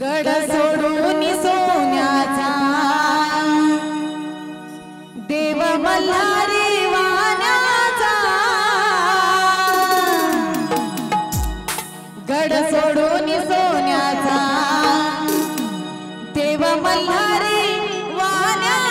गड सोडून सोन्याचा. देव मल्हारी वानाचा गड सोडून सोन्याचा. देव मल्हारी वाना